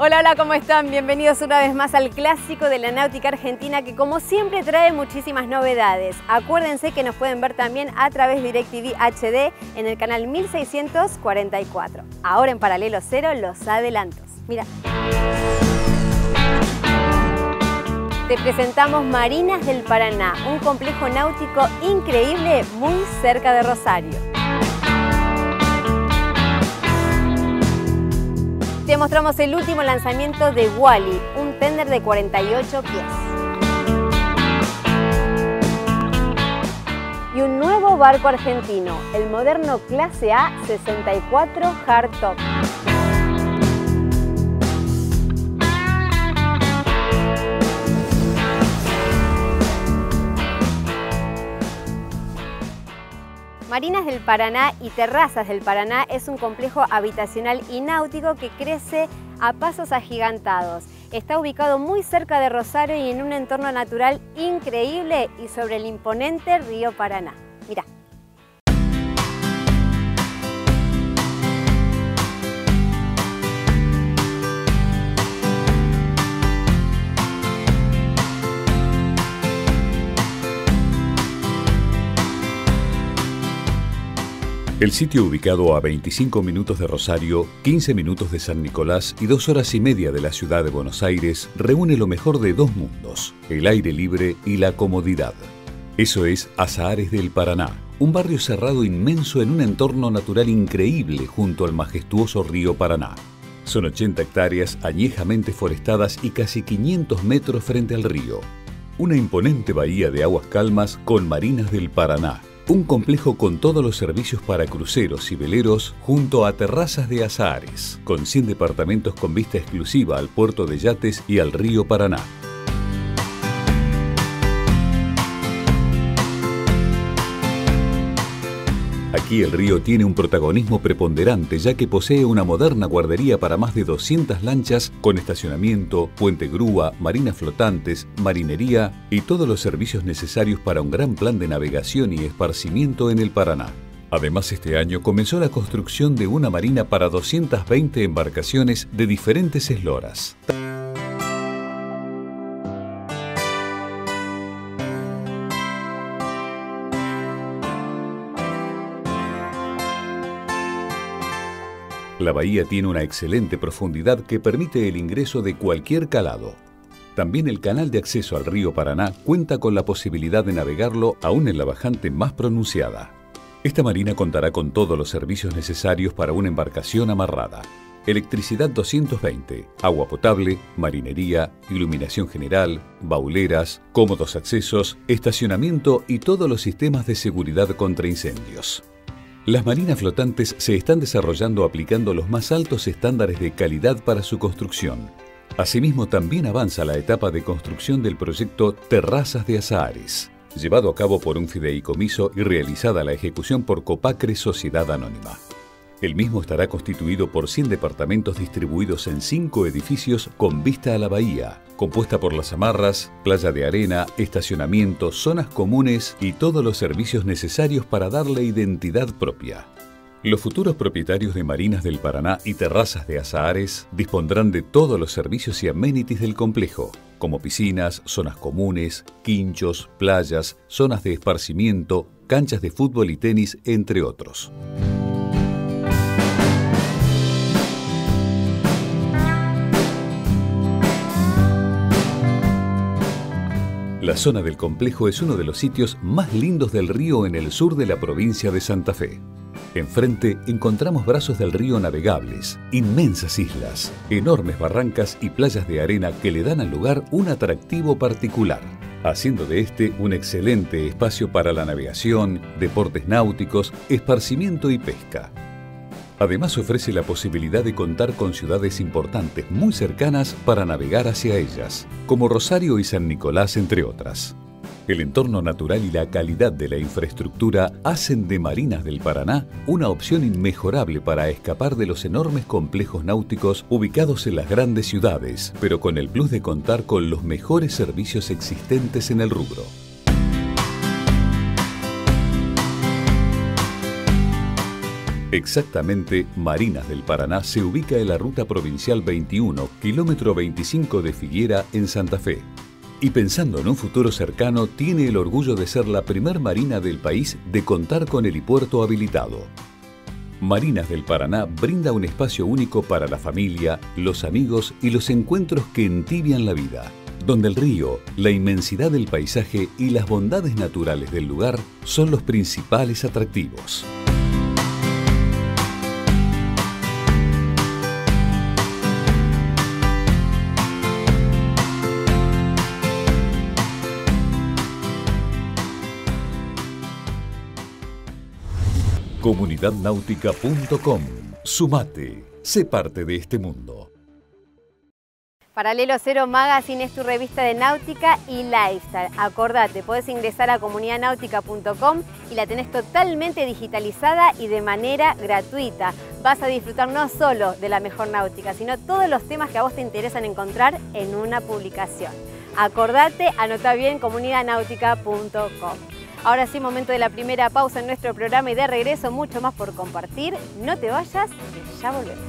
Hola, hola, ¿cómo están? Bienvenidos una vez más al clásico de la náutica argentina que como siempre trae muchísimas novedades. Acuérdense que nos pueden ver también a través de DirecTV HD en el canal 1644. Ahora en paralelo cero los adelantos. Mira. Te presentamos Marinas del Paraná, un complejo náutico increíble muy cerca de Rosario. Te mostramos el último lanzamiento de Wally, un tender de 48 pies. Y un nuevo barco argentino, el moderno Clase A 64 Hardtop. Marinas del Paraná y Terrazas del Paraná es un complejo habitacional y náutico que crece a pasos agigantados. Está ubicado muy cerca de Rosario y en un entorno natural increíble y sobre el imponente río Paraná. Mira. El sitio ubicado a 25 minutos de Rosario, 15 minutos de San Nicolás y dos horas y media de la ciudad de Buenos Aires reúne lo mejor de dos mundos, el aire libre y la comodidad. Eso es Azahares del Paraná, un barrio cerrado inmenso en un entorno natural increíble junto al majestuoso río Paraná. Son 80 hectáreas añejamente forestadas y casi 500 metros frente al río. Una imponente bahía de aguas calmas con marinas del Paraná, un complejo con todos los servicios para cruceros y veleros junto a terrazas de Azahares, con 100 departamentos con vista exclusiva al puerto de yates y al río Paraná. Aquí el río tiene un protagonismo preponderante ya que posee una moderna guardería para más de 200 lanchas con estacionamiento, puente grúa, marinas flotantes, marinería y todos los servicios necesarios para un gran plan de navegación y esparcimiento en el Paraná. Además, este año comenzó la construcción de una marina para 220 embarcaciones de diferentes esloras. La bahía tiene una excelente profundidad que permite el ingreso de cualquier calado. También el canal de acceso al río Paraná cuenta con la posibilidad de navegarlo aún en la bajante más pronunciada. Esta marina contará con todos los servicios necesarios para una embarcación amarrada. Electricidad 220, agua potable, marinería, iluminación general, bauleras, cómodos accesos, estacionamiento y todos los sistemas de seguridad contra incendios. Las marinas flotantes se están desarrollando aplicando los más altos estándares de calidad para su construcción. Asimismo, también avanza la etapa de construcción del proyecto Terrazas de Azahares, llevado a cabo por un fideicomiso y realizada la ejecución por Copacre Sociedad Anónima. El mismo estará constituido por 100 departamentos distribuidos en 5 edificios con vista a la bahía, compuesta por las amarras, playa de arena, estacionamiento, zonas comunes y todos los servicios necesarios para darle identidad propia. Los futuros propietarios de Marinas del Paraná y Terrazas de Azahares dispondrán de todos los servicios y amenities del complejo, como piscinas, zonas comunes, quinchos, playas, zonas de esparcimiento, canchas de fútbol y tenis, entre otros. La zona del complejo es uno de los sitios más lindos del río en el sur de la provincia de Santa Fe. Enfrente encontramos brazos del río navegables, inmensas islas, enormes barrancas y playas de arena que le dan al lugar un atractivo particular, haciendo de este un excelente espacio para la navegación, deportes náuticos, esparcimiento y pesca. Además ofrece la posibilidad de contar con ciudades importantes muy cercanas para navegar hacia ellas, como Rosario y San Nicolás, entre otras. El entorno natural y la calidad de la infraestructura hacen de Marinas del Paraná una opción inmejorable para escapar de los enormes complejos náuticos ubicados en las grandes ciudades, pero con el plus de contar con los mejores servicios existentes en el rubro. Exactamente, Marinas del Paraná se ubica en la ruta provincial 21, kilómetro 25 de Figuera, en Santa Fe. Y pensando en un futuro cercano, tiene el orgullo de ser la primer marina del país de contar con helipuerto habilitado. Marinas del Paraná brinda un espacio único para la familia, los amigos y los encuentros que entibian la vida, donde el río, la inmensidad del paisaje y las bondades naturales del lugar son los principales atractivos. Comunidadnáutica.com. Sumate. Sé parte de este mundo. Paralelo Cero Magazine es tu revista de náutica y lifestyle. Acordate, puedes ingresar a comunidadnáutica.com y la tenés totalmente digitalizada y de manera gratuita. Vas a disfrutar no solo de la mejor náutica, sino todos los temas que a vos te interesan encontrar en una publicación. Acordate, anota bien comunidadnáutica.com. Ahora sí, momento de la primera pausa en nuestro programa y de regreso, mucho más por compartir. No te vayas, que ya volvemos.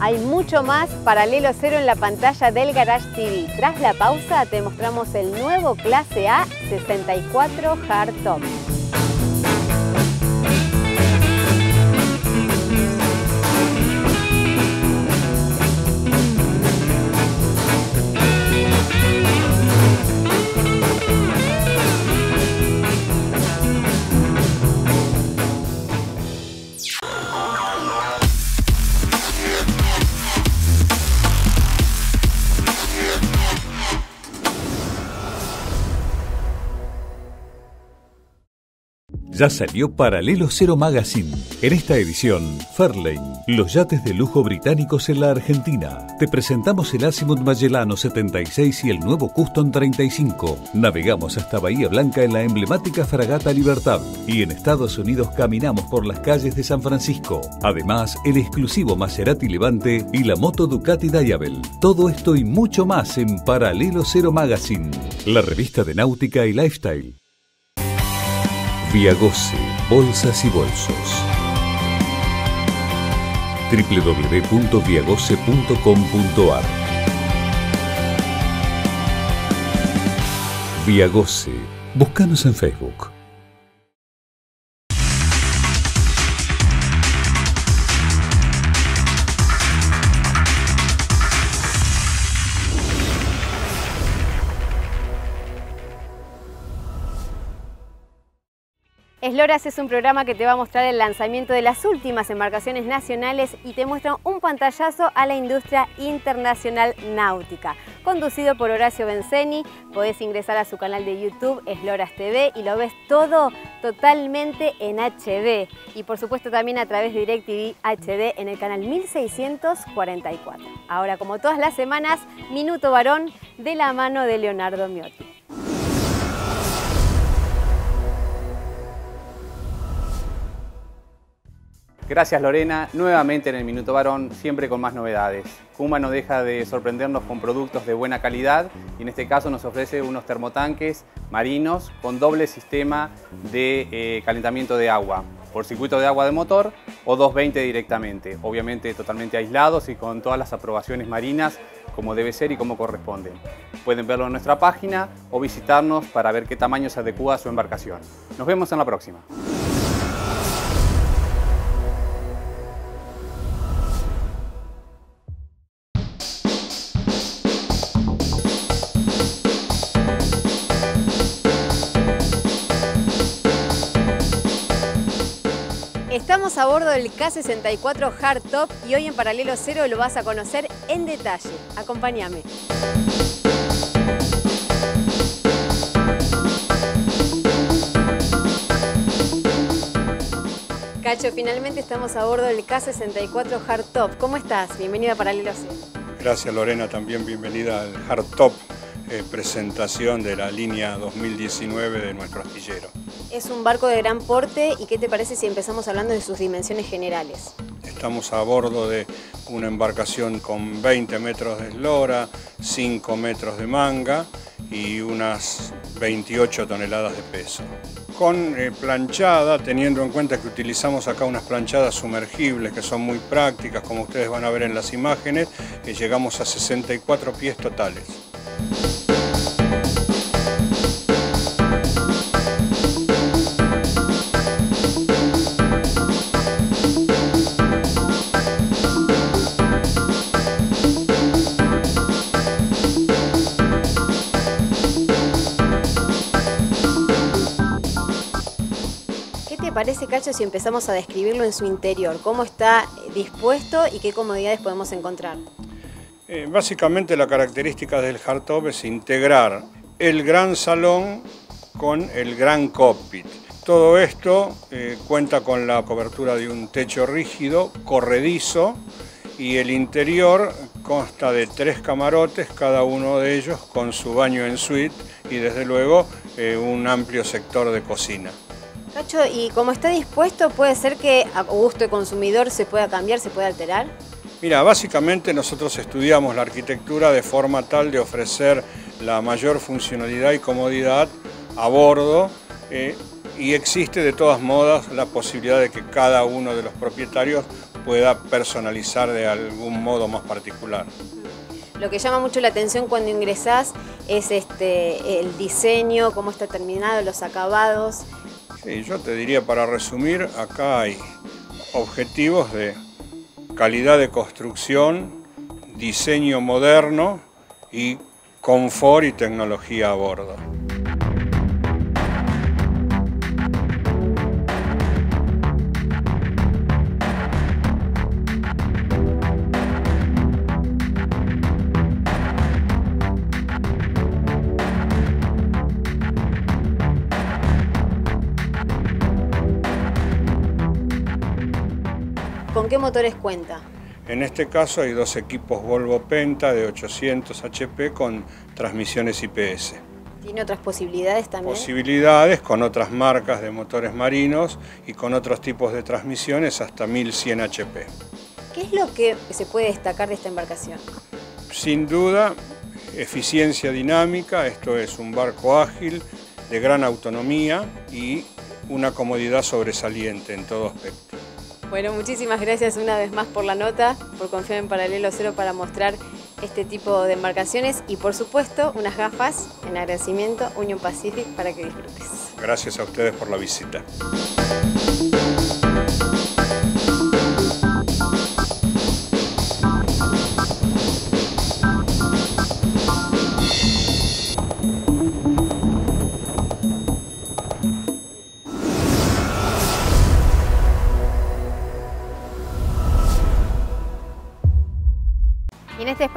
Hay mucho más paralelo cero en la pantalla del Garage TV. Tras la pausa te mostramos el nuevo Clase A 64 Hardtop. Ya salió Paralelo Cero Magazine. En esta edición, Fairlane, los yates de lujo británicos en la Argentina. Te presentamos el Azimuth Magellano 76 y el nuevo Custom 35. Navegamos hasta Bahía Blanca en la emblemática Fragata Libertad. Y en Estados Unidos caminamos por las calles de San Francisco. Además, el exclusivo Maserati Levante y la moto Ducati Diabel. Todo esto y mucho más en Paralelo Cero Magazine, la revista de náutica y lifestyle. Viagoce, Bolsas y Bolsos. www.viagoce.com.ar Viagoce. Búscanos en Facebook. Esloras es un programa que te va a mostrar el lanzamiento de las últimas embarcaciones nacionales y te muestra un pantallazo a la industria internacional náutica. Conducido por Horacio Benzeni, podés ingresar a su canal de YouTube Esloras TV y lo ves todo totalmente en HD. Y por supuesto también a través de DirecTV HD en el canal 1644. Ahora, como todas las semanas, Minuto Varón de la mano de Leonardo Miotti. Gracias Lorena, nuevamente en el Minuto Varón, siempre con más novedades. Kuma no deja de sorprendernos con productos de buena calidad y en este caso nos ofrece unos termotanques marinos con doble sistema de eh, calentamiento de agua, por circuito de agua de motor o 220 directamente, obviamente totalmente aislados y con todas las aprobaciones marinas como debe ser y como corresponde. Pueden verlo en nuestra página o visitarnos para ver qué tamaño se adecua a su embarcación. Nos vemos en la próxima. A bordo del K64 Hardtop y hoy en Paralelo Cero lo vas a conocer en detalle. Acompáñame. Cacho, finalmente estamos a bordo del K64 Hardtop. ¿Cómo estás? Bienvenida a Paralelo Cero. Gracias Lorena, también bienvenida al Hardtop, eh, presentación de la línea 2019 de nuestro astillero. Es un barco de gran porte y ¿qué te parece si empezamos hablando de sus dimensiones generales? Estamos a bordo de una embarcación con 20 metros de eslora, 5 metros de manga y unas 28 toneladas de peso. Con eh, planchada, teniendo en cuenta que utilizamos acá unas planchadas sumergibles que son muy prácticas, como ustedes van a ver en las imágenes, que llegamos a 64 pies totales. Parece, Cacho, si empezamos a describirlo en su interior? ¿Cómo está dispuesto y qué comodidades podemos encontrar? Eh, básicamente la característica del hardtop es integrar el gran salón con el gran cockpit. Todo esto eh, cuenta con la cobertura de un techo rígido, corredizo, y el interior consta de tres camarotes, cada uno de ellos con su baño en suite y desde luego eh, un amplio sector de cocina. Cacho, ¿y como está dispuesto, puede ser que a gusto de consumidor se pueda cambiar, se pueda alterar? Mira, básicamente nosotros estudiamos la arquitectura de forma tal de ofrecer la mayor funcionalidad y comodidad a bordo eh, y existe de todas modas la posibilidad de que cada uno de los propietarios pueda personalizar de algún modo más particular. Lo que llama mucho la atención cuando ingresás es este, el diseño, cómo está terminado, los acabados. Yo te diría para resumir, acá hay objetivos de calidad de construcción, diseño moderno y confort y tecnología a bordo. ¿Con qué motores cuenta? En este caso hay dos equipos Volvo Penta de 800 HP con transmisiones IPS. ¿Tiene otras posibilidades también? Posibilidades con otras marcas de motores marinos y con otros tipos de transmisiones hasta 1100 HP. ¿Qué es lo que se puede destacar de esta embarcación? Sin duda, eficiencia dinámica, esto es un barco ágil, de gran autonomía y una comodidad sobresaliente en todo aspecto. Bueno, muchísimas gracias una vez más por la nota, por confiar en Paralelo Cero para mostrar este tipo de embarcaciones y por supuesto unas gafas en agradecimiento Union Pacific para que disfrutes. Gracias a ustedes por la visita.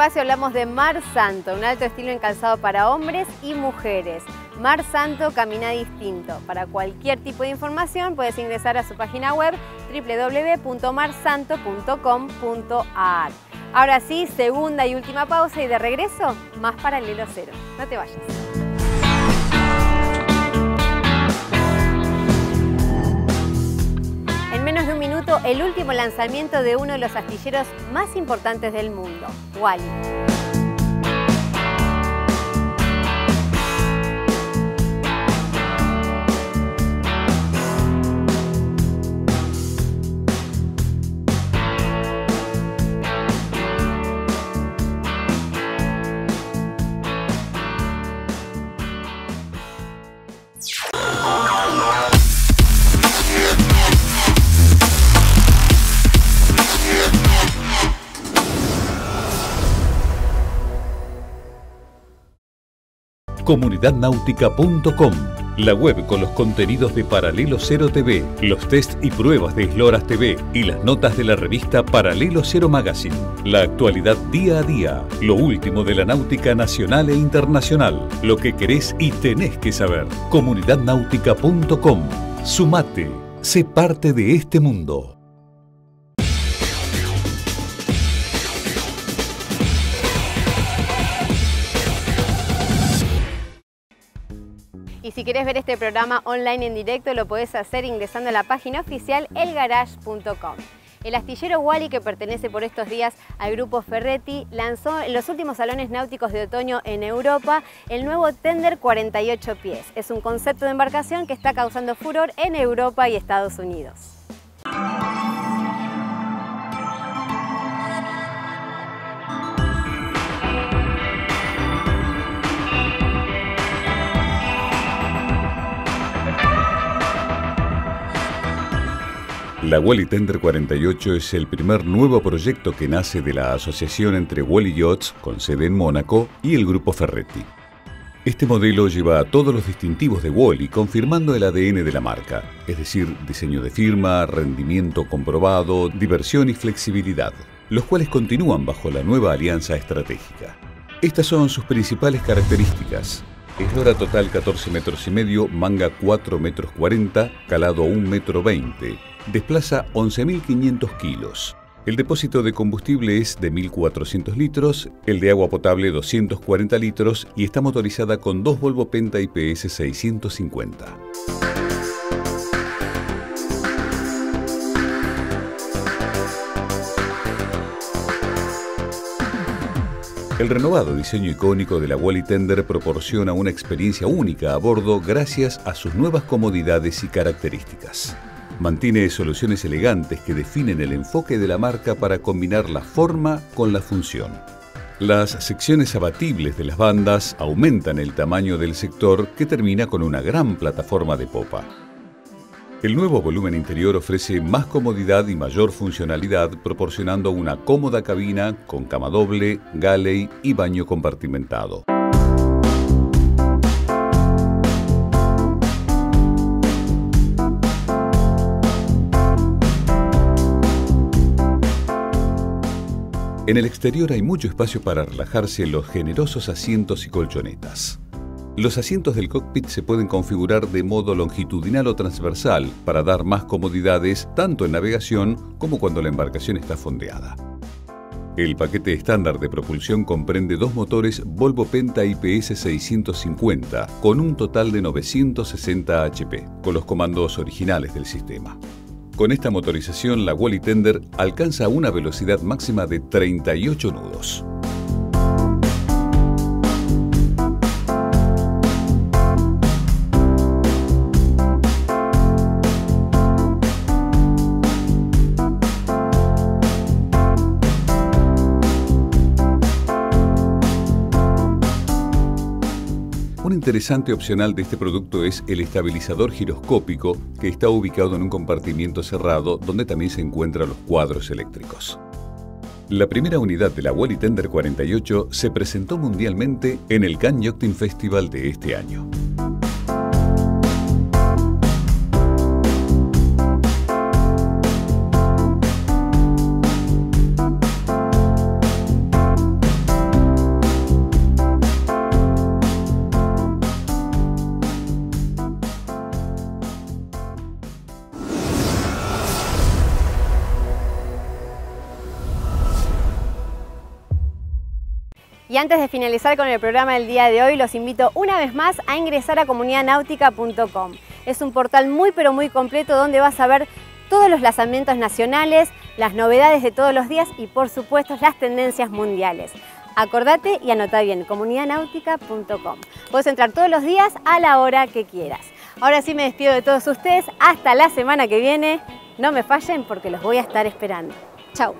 Espacio hablamos de Mar Santo, un alto estilo en calzado para hombres y mujeres. Mar Santo camina distinto. Para cualquier tipo de información puedes ingresar a su página web www.marsanto.com.ar. Ahora sí, segunda y última pausa y de regreso, más paralelo cero. No te vayas. El último lanzamiento de uno de los astilleros más importantes del mundo, Wally. comunidadnáutica.com, la web con los contenidos de Paralelo Cero TV, los test y pruebas de Esloras TV y las notas de la revista Paralelo Cero Magazine. La actualidad día a día, lo último de la náutica nacional e internacional, lo que querés y tenés que saber. comunidadnáutica.com. Sumate, sé parte de este mundo. Si quieres ver este programa online en directo, lo puedes hacer ingresando a la página oficial elgarage.com. El astillero Wally, que pertenece por estos días al grupo Ferretti, lanzó en los últimos salones náuticos de otoño en Europa el nuevo Tender 48 pies. Es un concepto de embarcación que está causando furor en Europa y Estados Unidos. La Wally Tender 48 es el primer nuevo proyecto que nace de la asociación entre Wally Yachts, con sede en Mónaco, y el grupo Ferretti. Este modelo lleva a todos los distintivos de Wally, confirmando el ADN de la marca, es decir, diseño de firma, rendimiento comprobado, diversión y flexibilidad, los cuales continúan bajo la nueva alianza estratégica. Estas son sus principales características. Eslora total 14 metros y medio, manga 4 metros 40, calado 1 metro 20, desplaza 11.500 kilos. El depósito de combustible es de 1.400 litros, el de agua potable 240 litros y está motorizada con dos Volvo Penta IPS 650. El renovado diseño icónico de la Wally Tender proporciona una experiencia única a bordo gracias a sus nuevas comodidades y características. Mantiene soluciones elegantes que definen el enfoque de la marca para combinar la forma con la función. Las secciones abatibles de las bandas aumentan el tamaño del sector que termina con una gran plataforma de popa. El nuevo volumen interior ofrece más comodidad y mayor funcionalidad proporcionando una cómoda cabina con cama doble, galley y baño compartimentado. En el exterior hay mucho espacio para relajarse en los generosos asientos y colchonetas. Los asientos del cockpit se pueden configurar de modo longitudinal o transversal para dar más comodidades tanto en navegación como cuando la embarcación está fondeada. El paquete estándar de propulsión comprende dos motores Volvo Penta IPS 650 con un total de 960 HP, con los comandos originales del sistema. Con esta motorización, la Wally Tender alcanza una velocidad máxima de 38 nudos. Un interesante opcional de este producto es el estabilizador giroscópico que está ubicado en un compartimiento cerrado donde también se encuentran los cuadros eléctricos. La primera unidad de la Wally Tender 48 se presentó mundialmente en el Cannes Yachting Festival de este año. Y antes de finalizar con el programa del día de hoy, los invito una vez más a ingresar a comunidadnáutica.com. Es un portal muy pero muy completo donde vas a ver todos los lanzamientos nacionales, las novedades de todos los días y por supuesto las tendencias mundiales. Acordate y anota bien, comunidadnáutica.com. Puedes entrar todos los días a la hora que quieras. Ahora sí me despido de todos ustedes. Hasta la semana que viene. No me fallen porque los voy a estar esperando. Chao.